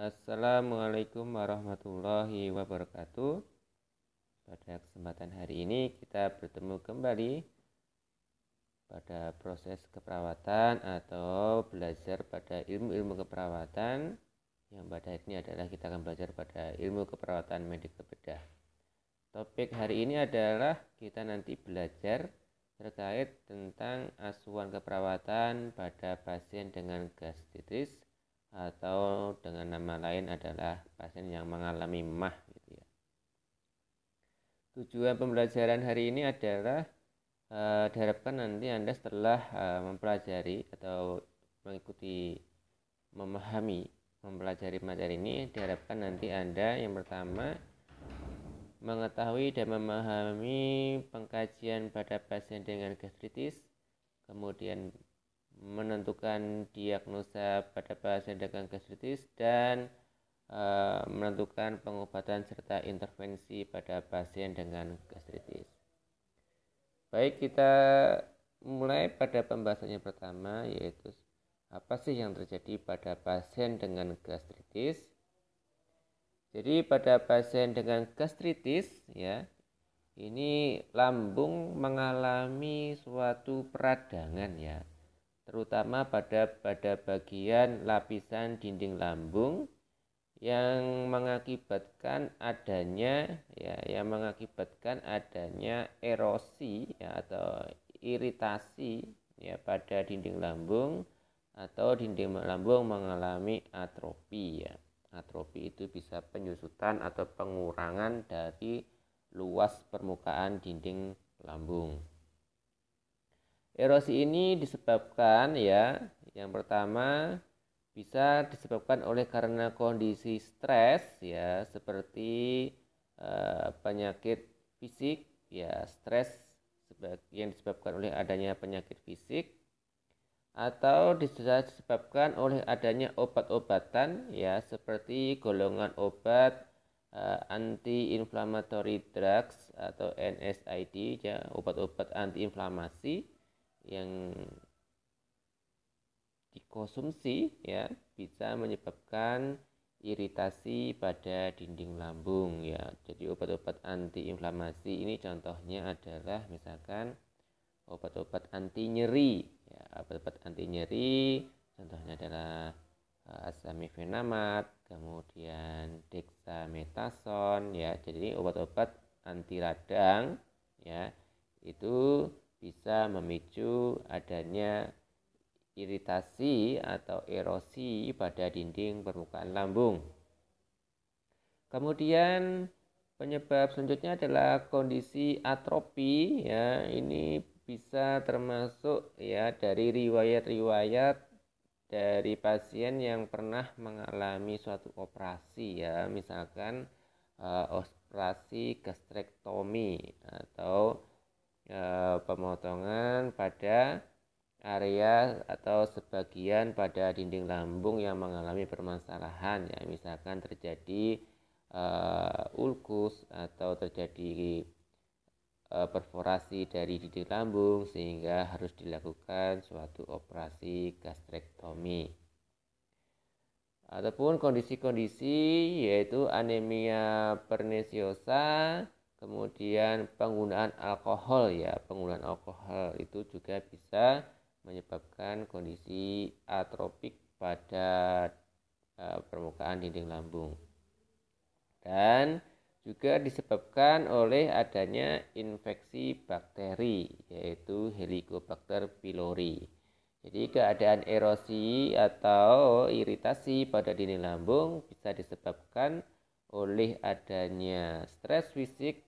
Assalamualaikum warahmatullahi wabarakatuh. Pada kesempatan hari ini kita bertemu kembali pada proses keperawatan atau belajar pada ilmu-ilmu keperawatan yang pada hari ini adalah kita akan belajar pada ilmu keperawatan medik bedah. Topik hari ini adalah kita nanti belajar terkait tentang asuhan keperawatan pada pasien dengan gastritis atau dengan nama lain adalah pasien yang mengalami mah gitu ya. Tujuan pembelajaran hari ini adalah uh, diharapkan nanti Anda setelah uh, mempelajari atau mengikuti memahami mempelajari materi ini diharapkan nanti Anda yang pertama mengetahui dan memahami pengkajian pada pasien dengan gastritis kemudian menentukan diagnosa pada pasien dengan gastritis dan e, menentukan pengobatan serta intervensi pada pasien dengan gastritis. Baik, kita mulai pada pembahasannya pertama yaitu apa sih yang terjadi pada pasien dengan gastritis? Jadi pada pasien dengan gastritis ya ini lambung mengalami suatu peradangan ya terutama pada pada bagian lapisan dinding lambung yang mengakibatkan adanya ya yang mengakibatkan adanya erosi ya atau iritasi ya pada dinding lambung atau dinding lambung mengalami atrofi ya. Atrofi itu bisa penyusutan atau pengurangan dari luas permukaan dinding lambung. Erosi ini disebabkan ya, yang pertama bisa disebabkan oleh karena kondisi stres ya seperti uh, penyakit fisik ya stres yang disebabkan oleh adanya penyakit fisik atau disebabkan oleh adanya obat-obatan ya seperti golongan obat uh, anti-inflammatory drugs atau NSAID ya obat-obat antiinflamasi yang dikonsumsi ya bisa menyebabkan iritasi pada dinding lambung ya. Jadi obat-obat antiinflamasi ini contohnya adalah misalkan obat-obat anti nyeri ya, obat-obat anti nyeri contohnya adalah uh, asamifenamat, kemudian dexamethasone ya. Jadi obat-obat anti radang ya itu bisa memicu adanya iritasi atau erosi pada dinding permukaan lambung. Kemudian penyebab selanjutnya adalah kondisi atropi ya ini bisa termasuk ya dari riwayat-riwayat dari pasien yang pernah mengalami suatu operasi ya misalkan uh, operasi gastrektomi atau e, pemotongan pada area atau sebagian pada dinding lambung yang mengalami permasalahan ya. Misalkan terjadi uh, ulkus atau terjadi uh, perforasi dari dinding lambung sehingga harus dilakukan suatu operasi gastrektomi. Ataupun kondisi-kondisi yaitu anemia pernisiosa kemudian penggunaan alkohol ya penggunaan alkohol itu juga bisa menyebabkan kondisi atropik pada uh, permukaan dinding lambung dan juga disebabkan oleh adanya infeksi bakteri yaitu Helicobacter pylori. Jadi keadaan erosi atau iritasi pada dinding lambung bisa disebabkan oleh adanya stres fisik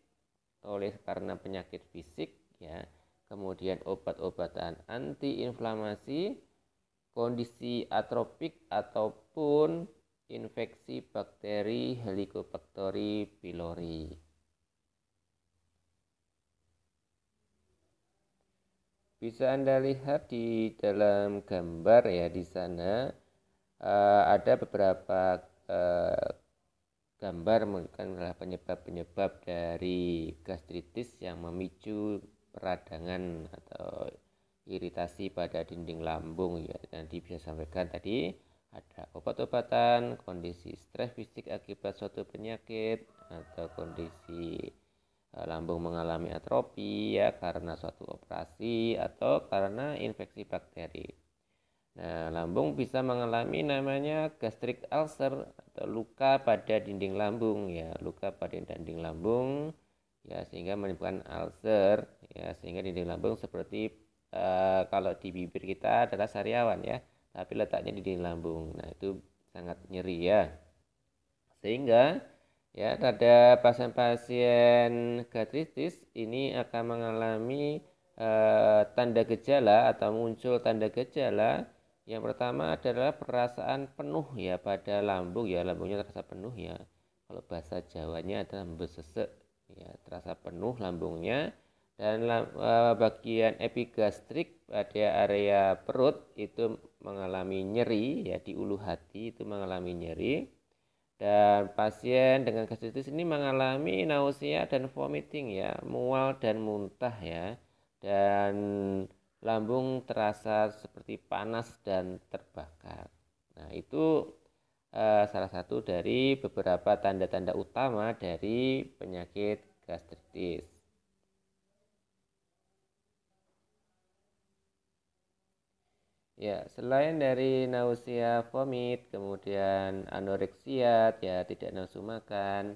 oleh karena penyakit fisik ya kemudian obat-obatan antiinflamasi kondisi atropik ataupun infeksi bakteri Helicobacter pylori. Bisa Anda lihat di dalam gambar ya di sana uh, ada beberapa uh, gambar menunjukkan penyebab-penyebab dari gastritis yang memicu peradangan atau iritasi pada dinding lambung ya nanti bisa sampaikan tadi ada obat-obatan, kondisi stres fisik akibat suatu penyakit atau kondisi e, lambung mengalami atrofi ya karena suatu operasi atau karena infeksi bakteri. Nah, lambung bisa mengalami namanya gastric ulcer atau luka pada dinding lambung ya, luka pada dinding lambung ya sehingga menimbulkan ulcer ya sehingga dinding lambung seperti uh, kalau di bibir kita adalah sariawan ya, tapi letaknya di dinding lambung. Nah, itu sangat nyeri ya. Sehingga ya pada pasien-pasien gastritis ini akan mengalami uh, tanda gejala atau muncul tanda gejala yang pertama adalah perasaan penuh ya pada lambung ya, lambungnya terasa penuh ya. Kalau bahasa Jawanya adalah besesek ya, terasa penuh lambungnya. Dan eh, bagian epigastrik pada area perut itu mengalami nyeri ya di ulu hati itu mengalami nyeri. Dan pasien dengan gastritis ini mengalami nausea dan vomiting ya mual dan muntah ya. Dan lambung terasa seperti panas dan terbakar. Nah, itu eh, salah satu dari beberapa tanda-tanda utama dari penyakit gastritis. Ya, selain dari nausea, vomit, kemudian anoreksia, ya tidak nafsu makan,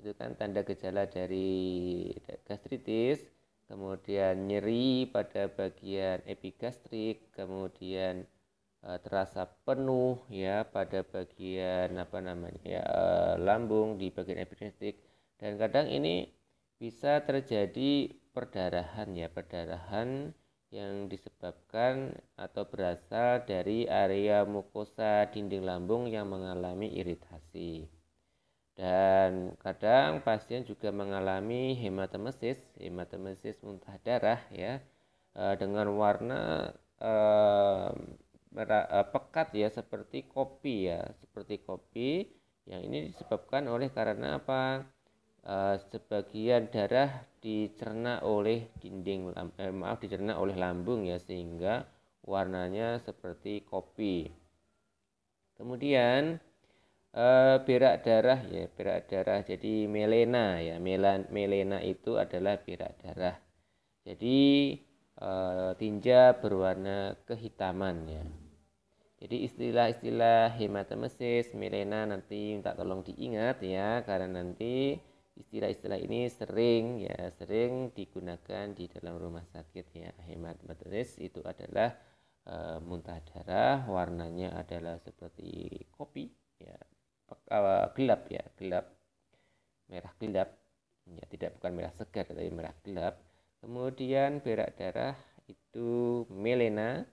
itu kan tanda gejala dari gastritis kemudian nyeri pada bagian epigastrik, kemudian e, terasa penuh ya pada bagian apa namanya ya e, lambung di bagian epigastrik. Dan kadang ini bisa terjadi perdarahan ya perdarahan yang disebabkan atau berasal dari area mukosa dinding lambung yang mengalami iritasi dan kadang pasien juga mengalami hematemesis, hematemesis muntah darah ya eh, dengan warna eh, eh, pekat ya seperti kopi ya, seperti kopi yang ini disebabkan oleh karena apa? sebagian darah dicerna oleh dinding eh, maaf dicerna oleh lambung ya sehingga warnanya seperti kopi. Kemudian uh, darah ya berak darah. Jadi melena ya Melan, melena itu adalah berak darah. Jadi uh, tinja berwarna kehitaman ya. Jadi istilah-istilah hematemesis melena nanti minta tolong diingat ya karena nanti istilah-istilah ini sering ya sering digunakan di dalam rumah sakit ya. Hematemesis itu adalah uh, muntah darah warnanya adalah seperti kopi ya gelap ya gelap. Merah gelap. Ya tidak bukan merah segar tapi merah gelap. Kemudian berak darah itu melena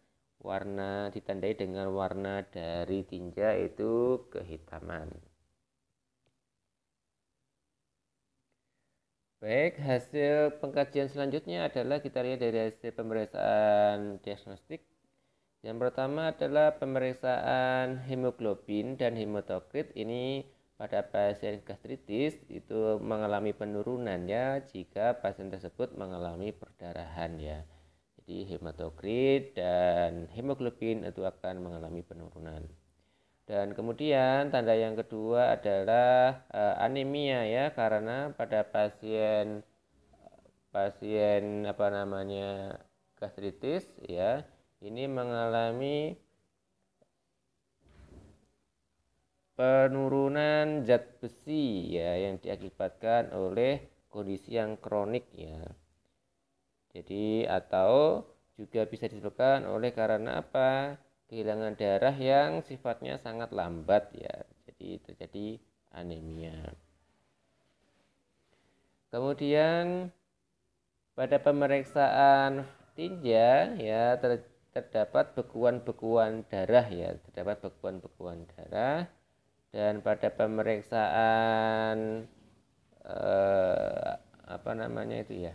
warna ditandai dengan warna dari tinja itu kehitaman. Baik, hasil pengkajian selanjutnya adalah kita lihat dari hasil pemeriksaan diagnostik yang pertama adalah pemeriksaan hemoglobin dan hematokrit ini pada pasien gastritis itu mengalami penurunan ya jika pasien tersebut mengalami perdarahan ya. Jadi hematokrit dan hemoglobin itu akan mengalami penurunan. Dan kemudian tanda yang kedua adalah uh, anemia ya karena pada pasien pasien apa namanya gastritis ya ini mengalami penurunan zat besi ya yang diakibatkan oleh kondisi yang kronik ya. Jadi atau juga bisa disebabkan oleh karena apa? Kehilangan darah yang sifatnya sangat lambat ya. Jadi terjadi anemia. Kemudian pada pemeriksaan tinja ya ter, terdapat bekuan-bekuan darah ya, terdapat bekuan-bekuan darah. Dan pada pemeriksaan eh, apa namanya itu ya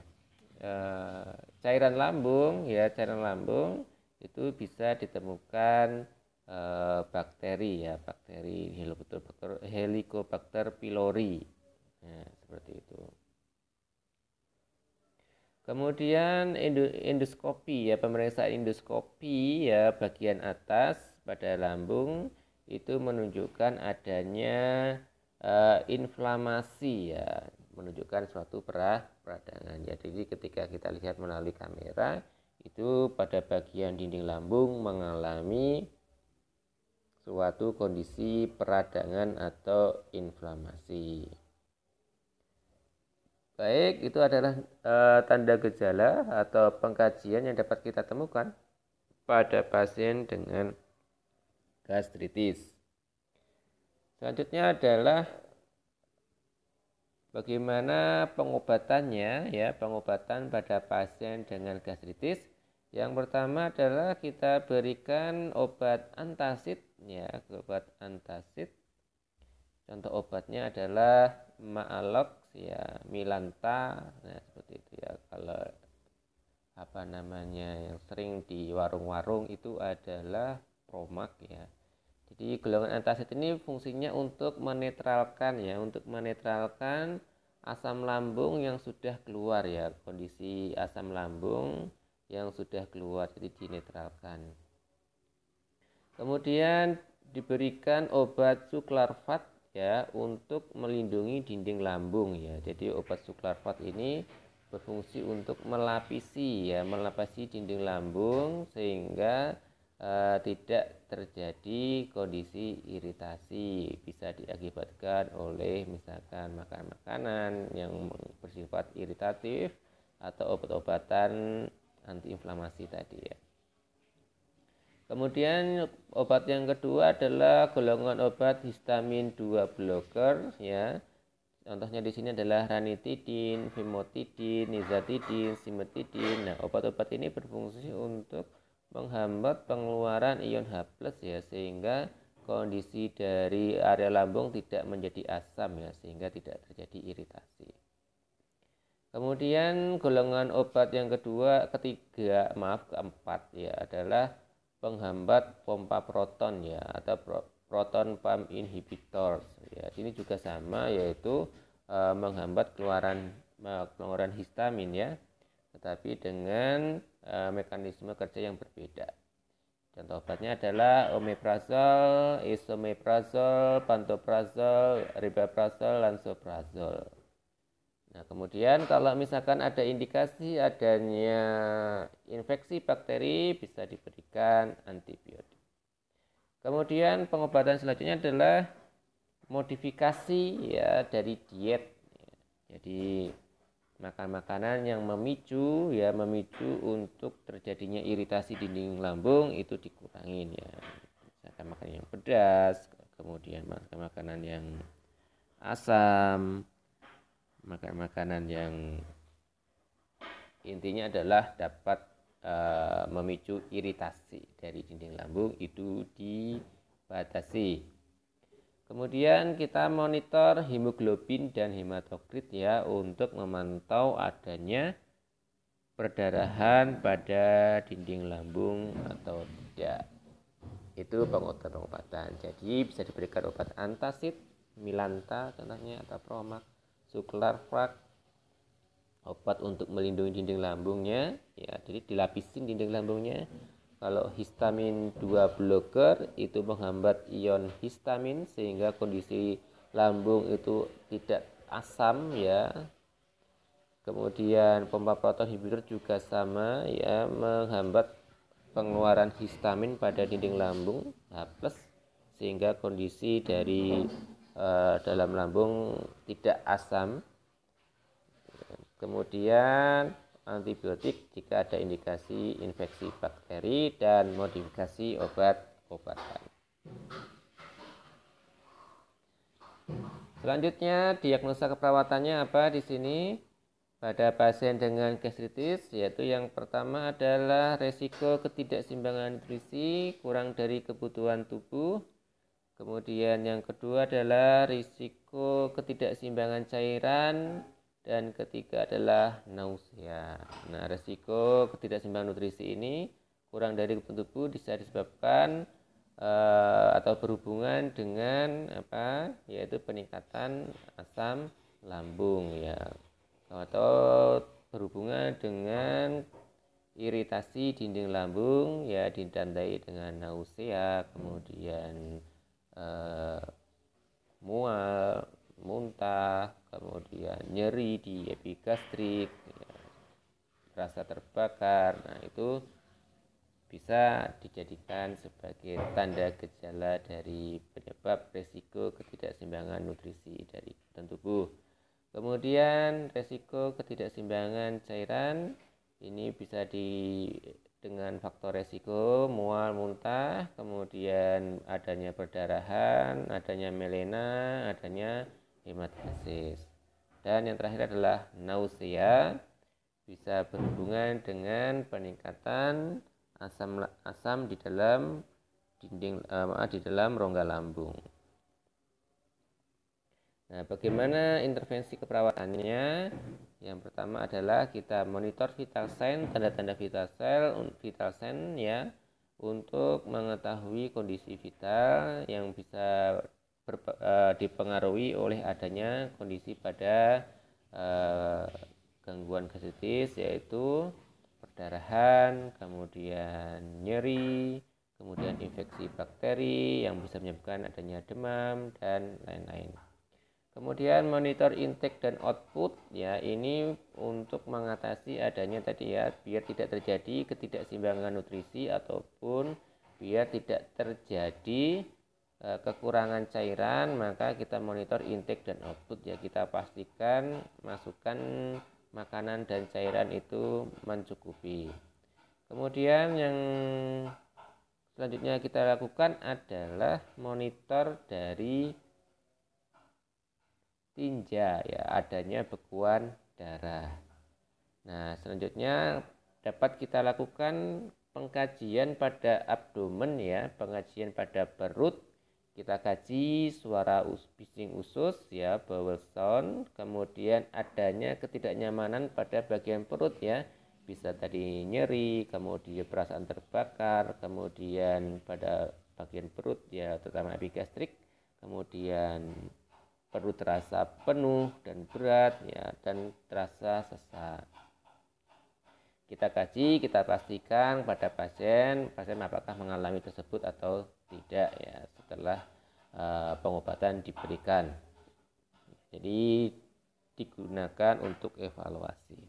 eh, cairan lambung ya cairan lambung itu bisa ditemukan eh, bakteri ya bakteri helicobacter, pylori. Nah, seperti itu Kemudian endoskopi ya pemeriksaan endoskopi ya bagian atas pada lambung itu menunjukkan adanya uh, inflamasi ya menunjukkan suatu perah peradangan ya jadi ketika kita lihat melalui kamera itu pada bagian dinding lambung mengalami suatu kondisi peradangan atau inflamasi. Baik, itu adalah e, tanda gejala atau pengkajian yang dapat kita temukan pada pasien dengan gastritis. Selanjutnya adalah bagaimana pengobatannya ya, pengobatan pada pasien dengan gastritis. Yang pertama adalah kita berikan obat antasid ya obat antasid contoh obatnya adalah Maalox ya Milanta nah seperti itu ya. Kalau apa namanya yang sering di warung-warung itu adalah Promac ya. Jadi golongan antasid ini fungsinya untuk menetralkan ya untuk menetralkan asam lambung yang sudah keluar ya. Kondisi asam lambung yang sudah keluar jadi dinetralkan. Kemudian diberikan obat suklarvat ya untuk melindungi dinding lambung ya. Jadi obat suklarvat ini berfungsi untuk melapisi ya, melapisi dinding lambung sehingga uh, tidak terjadi kondisi iritasi bisa diakibatkan oleh misalkan makan makanan yang bersifat iritatif atau obat-obatan antiinflamasi tadi ya. Kemudian obat yang kedua adalah golongan obat histamin 2 blocker ya. Contohnya di sini adalah ranitidin, famotidin, nizatidin, simetidin. Nah, obat-obat ini berfungsi untuk menghambat pengeluaran ion H+ ya sehingga kondisi dari area lambung tidak menjadi asam ya sehingga tidak terjadi iritasi. Kemudian golongan obat yang kedua, ketiga, maaf keempat ya adalah penghambat pompa proton ya atau proton pump inhibitor ya. Ini juga sama yaitu e, menghambat keluaran keluaran histamin ya tetapi dengan e, mekanisme kerja yang berbeda. Contoh obatnya adalah omeprazol, isomeprazol, pantoprazol, ribaprazol, lansoprazol Nah, kemudian kalau misalkan ada indikasi adanya infeksi bakteri bisa diberikan antibiotik. Kemudian pengobatan selanjutnya adalah modifikasi ya dari diet. Jadi makan makanan yang memicu ya memicu untuk terjadinya iritasi dinding lambung itu dikurangin ya. Misalkan makan yang pedas, kemudian makan makanan yang asam, makan makanan yang intinya adalah dapat uh, memicu iritasi dari dinding lambung itu dibatasi. Kemudian kita monitor hemoglobin dan hematokrit ya untuk memantau adanya perdarahan pada dinding lambung atau tidak. Itu pengobatan-pengobatan. Jadi bisa diberikan obat antasid, milanta contohnya atau promak suklarfrak obat untuk melindungi dinding lambungnya. Ya jadi dilapisin dinding lambungnya. Kalau histamin 2 blocker itu menghambat ion histamin sehingga kondisi lambung itu tidak asam ya. Kemudian pompa proton inhibitor juga sama ya menghambat pengeluaran histamin pada dinding lambung H+ sehingga kondisi dari Eh, dalam lambung tidak asam. Kemudian antibiotik jika ada indikasi infeksi bakteri dan modifikasi obat-obatan. Selanjutnya diagnosa keperawatannya apa di sini? Pada pasien dengan gastritis yaitu yang pertama adalah resiko ketidakseimbangan nutrisi kurang dari kebutuhan tubuh Kemudian yang kedua adalah risiko ketidakseimbangan cairan dan ketiga adalah nausea. Nah, risiko ketidakseimbangan nutrisi ini kurang dari kebutuhan tubuh bisa disebabkan uh, atau berhubungan dengan apa? yaitu peningkatan asam lambung ya. Atau berhubungan dengan iritasi dinding lambung ya ditandai dengan nausea, kemudian eh, mual, muntah, kemudian nyeri di epigastrik, ya, rasa terbakar. Nah, itu bisa dijadikan sebagai tanda gejala dari penyebab resiko ketidakseimbangan nutrisi dari tubuh. Kemudian resiko ketidakseimbangan cairan ini bisa di dengan faktor resiko mual muntah, kemudian adanya perdarahan, adanya melena, adanya hematasis. Dan yang terakhir adalah nausea bisa berhubungan dengan peningkatan asam asam di dalam dinding uh, di dalam rongga lambung. Nah, bagaimana intervensi keperawatannya? Yang pertama adalah kita monitor vital sign, tanda-tanda vital cell, vital sign ya, untuk mengetahui kondisi vital yang bisa ber, uh, dipengaruhi oleh adanya kondisi pada uh, gangguan gastritis yaitu perdarahan, kemudian nyeri, kemudian infeksi bakteri yang bisa menyebabkan adanya demam dan lain-lain. Kemudian monitor intake dan output ya ini untuk mengatasi adanya tadi ya biar tidak terjadi ketidakseimbangan nutrisi ataupun biar tidak terjadi e, kekurangan cairan maka kita monitor intake dan output ya kita pastikan masukkan makanan dan cairan itu mencukupi. Kemudian yang selanjutnya kita lakukan adalah monitor dari tinja ya adanya bekuan darah. Nah, selanjutnya dapat kita lakukan pengkajian pada abdomen ya, pengkajian pada perut. Kita kaji suara us bising usus ya, bowel sound, kemudian adanya ketidaknyamanan pada bagian perut ya. Bisa tadi nyeri, kemudian perasaan terbakar, kemudian pada bagian perut ya terutama epigastrik, kemudian perlu terasa penuh dan berat ya dan terasa sesak. Kita kaji, kita pastikan pada pasien, pasien apakah mengalami tersebut atau tidak ya setelah uh, pengobatan diberikan. Jadi digunakan untuk evaluasi.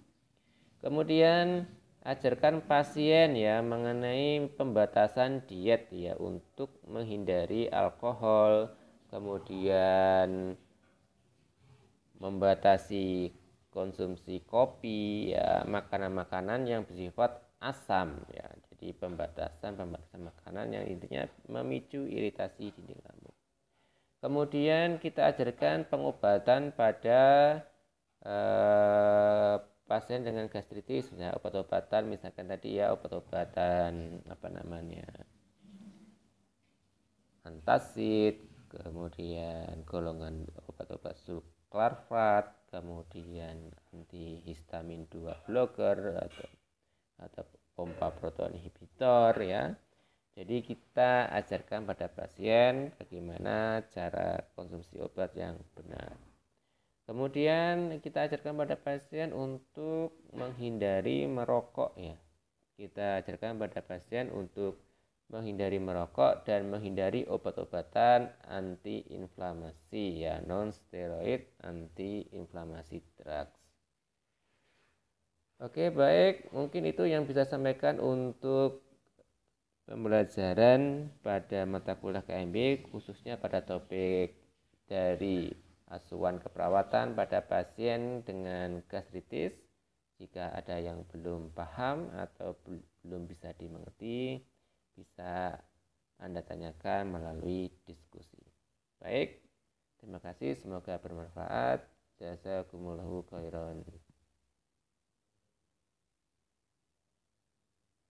Kemudian ajarkan pasien ya mengenai pembatasan diet ya untuk menghindari alkohol, kemudian membatasi konsumsi kopi ya makanan-makanan yang bersifat asam ya. Jadi pembatasan pembatasan makanan yang intinya memicu iritasi dinding lambung kemudian kita ajarkan pengobatan pada eh, pasien dengan gastritis ya obat-obatan misalkan tadi ya obat-obatan apa namanya antacid kemudian golongan obat-obat suluk Clarvat, kemudian antihistamin 2 blocker atau atau pompa proton inhibitor ya. Jadi kita ajarkan pada pasien bagaimana cara konsumsi obat yang benar. Kemudian kita ajarkan pada pasien untuk menghindari merokok ya. Kita ajarkan pada pasien untuk menghindari merokok dan menghindari obat-obatan antiinflamasi ya non steroid antiinflamasi drugs. Oke, baik. Mungkin itu yang bisa sampaikan untuk pembelajaran pada mata kuliah KMB khususnya pada topik dari asuhan keperawatan pada pasien dengan gastritis. Jika ada yang belum paham atau belum bisa dimengerti, bisa Anda tanyakan melalui diskusi. Baik, terima kasih. Semoga bermanfaat. Jazakumullahu khairan.